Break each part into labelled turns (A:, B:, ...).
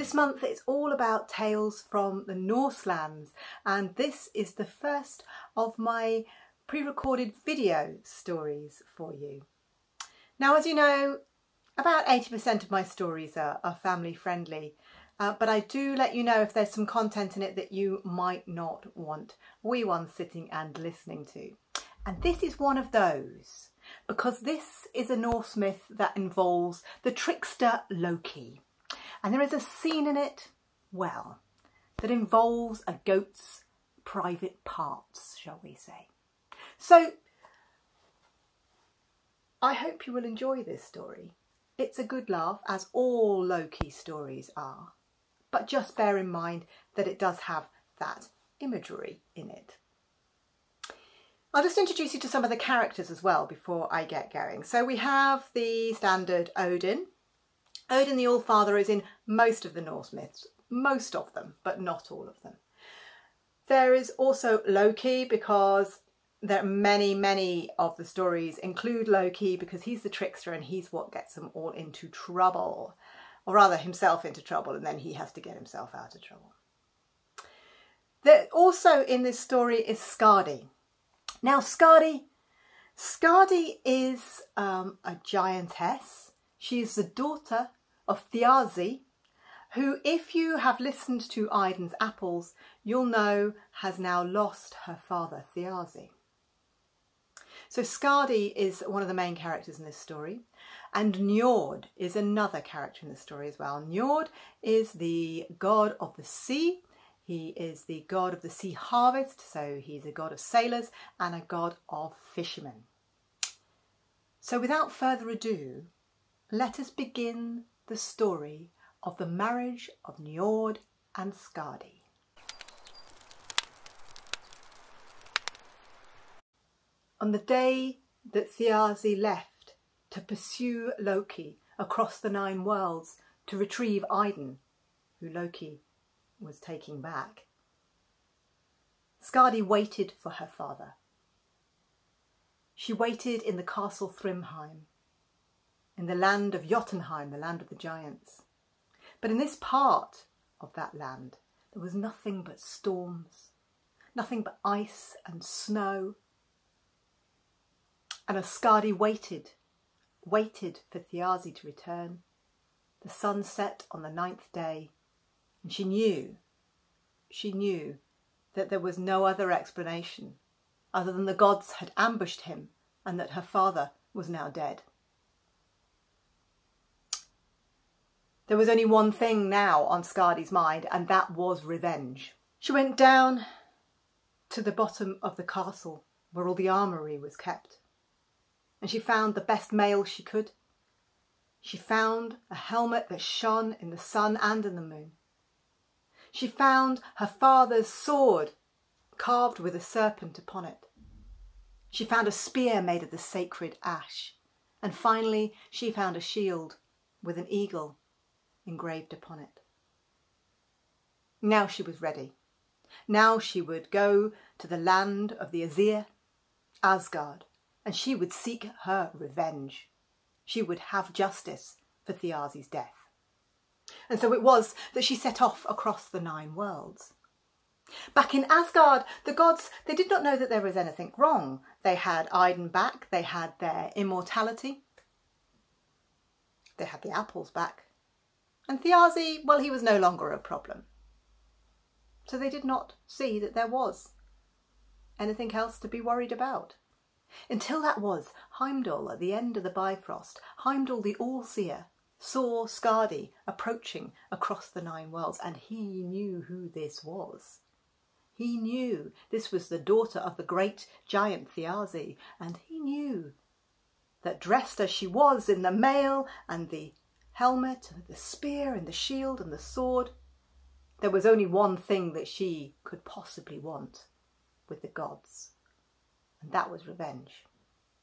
A: This month it's all about tales from the Norse lands and this is the first of my pre-recorded video stories for you. Now as you know about 80% of my stories are, are family friendly uh, but I do let you know if there's some content in it that you might not want wee ones sitting and listening to. And this is one of those because this is a Norse myth that involves the trickster Loki. And there is a scene in it, well, that involves a goat's private parts, shall we say. So, I hope you will enjoy this story. It's a good laugh, as all Loki stories are, but just bear in mind that it does have that imagery in it. I'll just introduce you to some of the characters as well before I get going. So we have the standard Odin, Odin the All-Father is in most of the Norse myths, most of them, but not all of them. There is also Loki because there are many, many of the stories include Loki because he's the trickster and he's what gets them all into trouble, or rather himself into trouble, and then he has to get himself out of trouble. There, also in this story is Skadi. Now Skadi, Skadi is um, a giantess. She is the daughter of Thiazi, who, if you have listened to Idun's Apples, you'll know has now lost her father, Thiazi. So Skadi is one of the main characters in this story, and Njord is another character in the story as well. Njord is the god of the sea. He is the god of the sea harvest, so he's a god of sailors and a god of fishermen. So without further ado, let us begin the story of the marriage of Njord and Skadi. On the day that Thiazi left to pursue Loki across the nine worlds to retrieve Idun, who Loki was taking back, Skadi waited for her father. She waited in the castle Thrymheim in the land of Jotunheim, the land of the giants. But in this part of that land, there was nothing but storms, nothing but ice and snow. And Skadi waited, waited for Thiazi to return. The sun set on the ninth day, and she knew, she knew that there was no other explanation other than the gods had ambushed him and that her father was now dead. There was only one thing now on Skadi's mind, and that was revenge. She went down to the bottom of the castle where all the armoury was kept, and she found the best mail she could. She found a helmet that shone in the sun and in the moon. She found her father's sword carved with a serpent upon it. She found a spear made of the sacred ash. And finally, she found a shield with an eagle engraved upon it. Now she was ready. Now she would go to the land of the Aesir, Asgard, and she would seek her revenge. She would have justice for Thiazi's death. And so it was that she set off across the nine worlds. Back in Asgard, the gods, they did not know that there was anything wrong. They had Idun back, they had their immortality, they had the apples back, and Thiazi, well, he was no longer a problem. So they did not see that there was anything else to be worried about. Until that was Heimdall at the end of the Bifrost, Heimdall the All-Seer, saw Skadi approaching across the nine worlds and he knew who this was. He knew this was the daughter of the great giant Thiazi and he knew that dressed as she was in the mail and the helmet, and the spear and the shield and the sword. There was only one thing that she could possibly want with the gods, and that was revenge.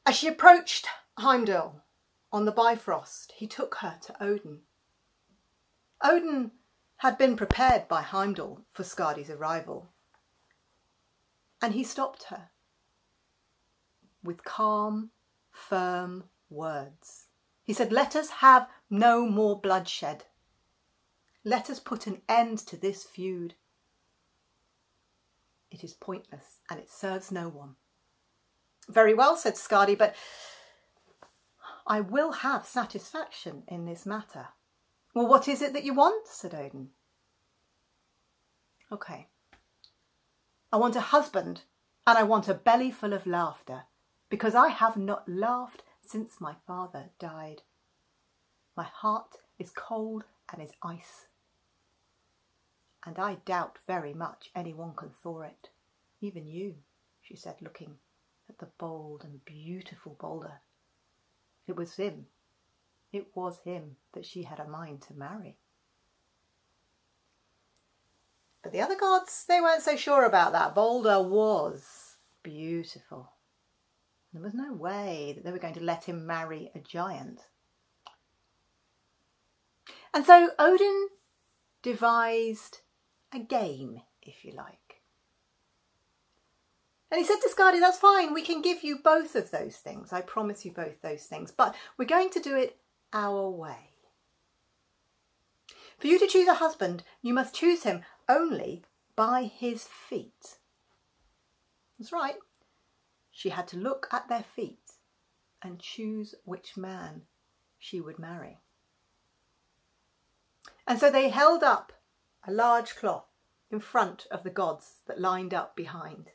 A: As she approached Heimdall on the Bifrost, he took her to Odin. Odin had been prepared by Heimdall for Skadi's arrival, and he stopped her with calm, firm words. He said, Let us have no more bloodshed. Let us put an end to this feud. It is pointless and it serves no one. Very well, said Skadi, but I will have satisfaction in this matter. Well, what is it that you want? said Odin. Okay. I want a husband and I want a belly full of laughter because I have not laughed since my father died. My heart is cold and is ice. And I doubt very much anyone can thaw it, even you, she said, looking at the bold and beautiful Balder. It was him, it was him that she had a mind to marry. But the other gods, they weren't so sure about that. Balder was beautiful. There was no way that they were going to let him marry a giant. And so Odin devised a game, if you like. And he said to Skadi, that's fine, we can give you both of those things. I promise you both those things, but we're going to do it our way. For you to choose a husband, you must choose him only by his feet. That's right. She had to look at their feet and choose which man she would marry. And so they held up a large cloth in front of the gods that lined up behind.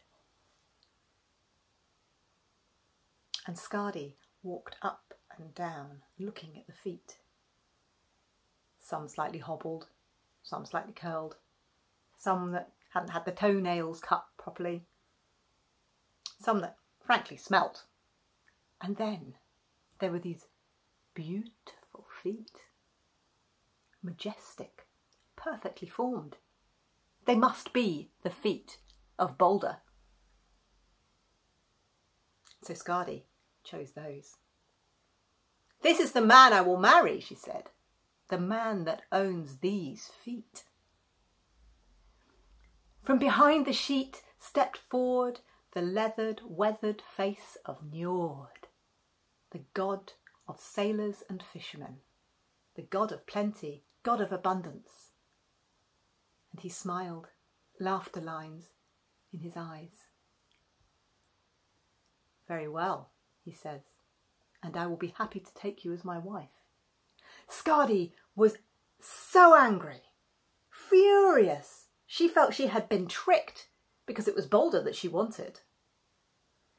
A: And Skadi walked up and down, looking at the feet. Some slightly hobbled, some slightly curled, some that hadn't had the toenails cut properly, some that frankly smelt. And then there were these beautiful feet, majestic, perfectly formed. They must be the feet of Balder. So Skadi chose those. This is the man I will marry, she said, the man that owns these feet. From behind the sheet stepped forward the leathered, weathered face of Njord, the god of sailors and fishermen, the god of plenty, god of abundance. And he smiled, laughter lines in his eyes. Very well, he says, and I will be happy to take you as my wife. Skadi was so angry, furious. She felt she had been tricked because it was Balder that she wanted.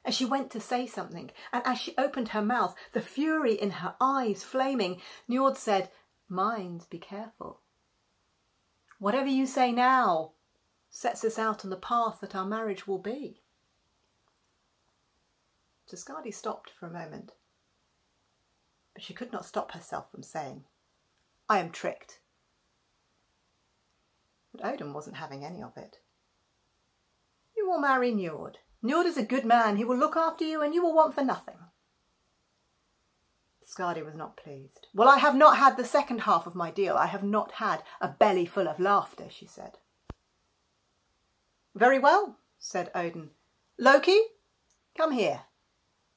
A: And she went to say something, and as she opened her mouth, the fury in her eyes flaming, Njord said, Mind, be careful. Whatever you say now sets us out on the path that our marriage will be. So Skadi stopped for a moment, but she could not stop herself from saying, I am tricked. But Odin wasn't having any of it. You will marry Njord. Njord is a good man. He will look after you and you will want for nothing. Skadi was not pleased. Well, I have not had the second half of my deal. I have not had a belly full of laughter, she said. Very well, said Odin. Loki, come here.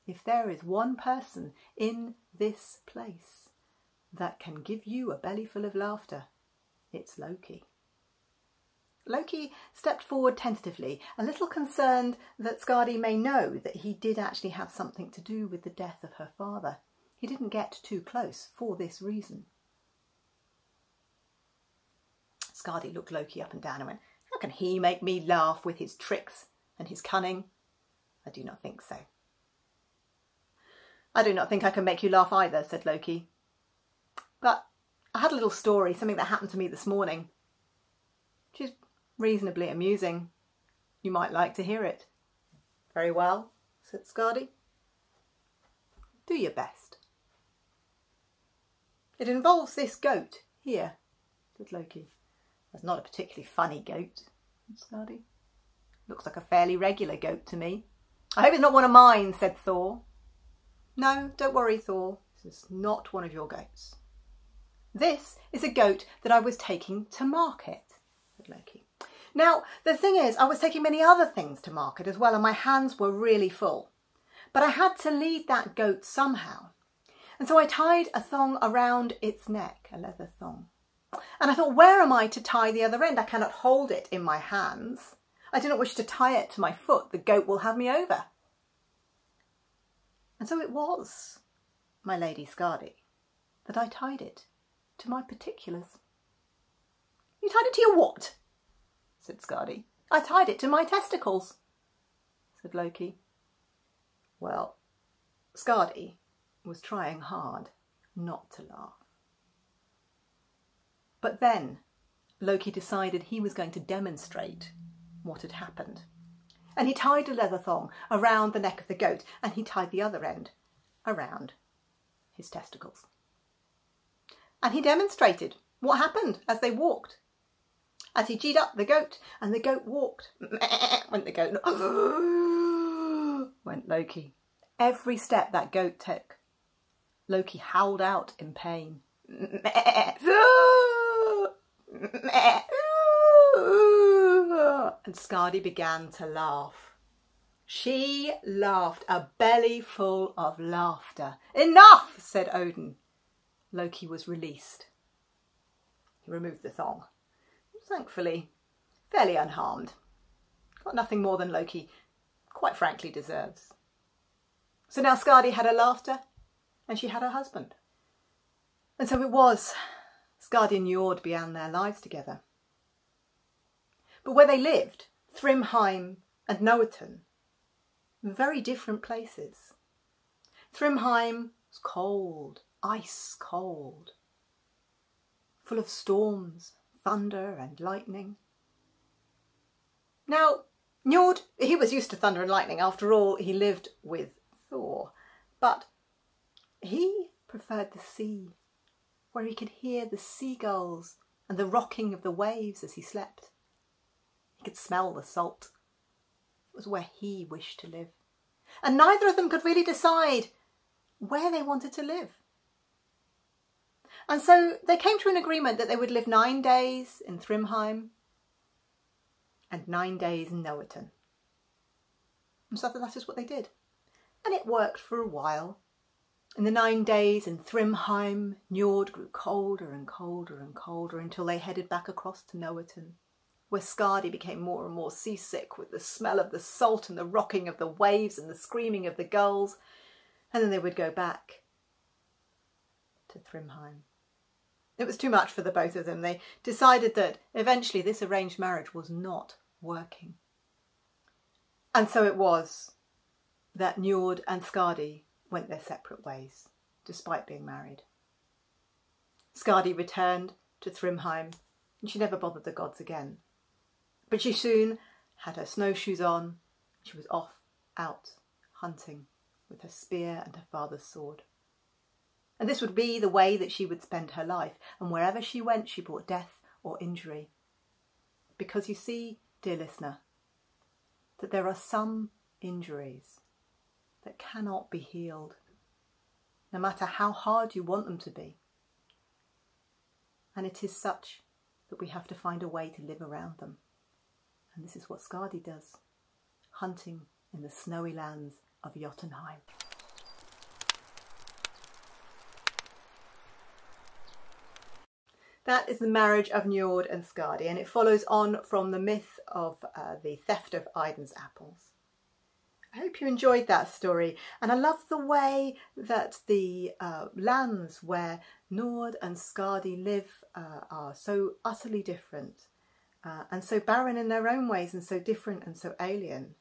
A: If there is one person in this place that can give you a belly full of laughter, it's Loki. Loki stepped forward tentatively, a little concerned that Skadi may know that he did actually have something to do with the death of her father. He didn't get too close for this reason. Skadi looked Loki up and down and went, How can he make me laugh with his tricks and his cunning? I do not think so. I do not think I can make you laugh either, said Loki. But I had a little story, something that happened to me this morning, which is reasonably amusing. You might like to hear it. Very well, said Skadi. Do your best. It involves this goat here, said Loki. That's not a particularly funny goat, said Skadi. Looks like a fairly regular goat to me. I hope it's not one of mine, said Thor. No, don't worry, Thor. This is not one of your goats. This is a goat that I was taking to market, said Loki. Now, the thing is, I was taking many other things to market as well, and my hands were really full. But I had to lead that goat somehow. And so I tied a thong around its neck, a leather thong. And I thought, where am I to tie the other end? I cannot hold it in my hands. I do not wish to tie it to my foot. The goat will have me over. And so it was, my Lady Skadi, that I tied it to my particulars. You tied it to your what? said Skadi. I tied it to my testicles, said Loki. Well, Skadi was trying hard not to laugh. But then Loki decided he was going to demonstrate what had happened. And he tied a leather thong around the neck of the goat and he tied the other end around his testicles. And he demonstrated what happened as they walked. As he G'd up the goat and the goat walked, went the goat, went Loki. Every step that goat took, Loki howled out in pain. And Skadi began to laugh. She laughed, a belly full of laughter. Enough, said Odin. Loki was released. He removed the thong. Thankfully, fairly unharmed. Got nothing more than Loki, quite frankly, deserves. So now Skadi had her laughter and she had her husband. And so it was Skadi and Njord began their lives together. But where they lived, Thrymheim and Noatun, very different places. Thrymheim was cold, ice cold, full of storms, thunder and lightning. Now, Njord, he was used to thunder and lightning. After all, he lived with Thor. But he preferred the sea, where he could hear the seagulls and the rocking of the waves as he slept. He could smell the salt. It was where he wished to live. And neither of them could really decide where they wanted to live. And so they came to an agreement that they would live nine days in Thrymheim and nine days in Noatun. And so that is what they did. And it worked for a while. In the nine days in Thrymheim, Njord grew colder and colder and colder until they headed back across to Noatun where Skadi became more and more seasick with the smell of the salt and the rocking of the waves and the screaming of the gulls. And then they would go back to Thrymheim. It was too much for the both of them. They decided that eventually this arranged marriage was not working. And so it was that Njord and Skadi went their separate ways, despite being married. Skadi returned to Thrymheim, and she never bothered the gods again. But she soon had her snowshoes on. She was off, out, hunting, with her spear and her father's sword. And this would be the way that she would spend her life, and wherever she went, she brought death or injury. Because you see, dear listener, that there are some injuries that cannot be healed, no matter how hard you want them to be. And it is such that we have to find a way to live around them. And this is what Skadi does, hunting in the snowy lands of Jotunheim. That is the marriage of Njord and Skadi, and it follows on from the myth of uh, the theft of Idun's apples. I hope you enjoyed that story, and I love the way that the uh, lands where Njord and Skadi live uh, are so utterly different uh, and so barren in their own ways and so different and so alien.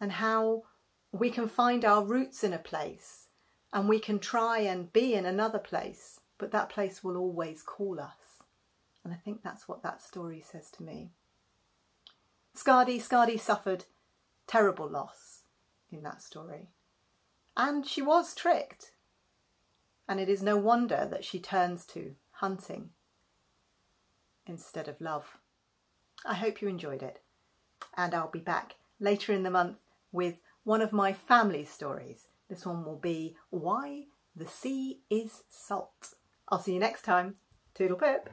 A: And how we can find our roots in a place and we can try and be in another place, but that place will always call us. And I think that's what that story says to me. Skadi, Skadi suffered terrible loss in that story. And she was tricked. And it is no wonder that she turns to hunting instead of love. I hope you enjoyed it. And I'll be back later in the month with one of my family stories. This one will be Why the Sea is Salt. I'll see you next time. Toodle pip.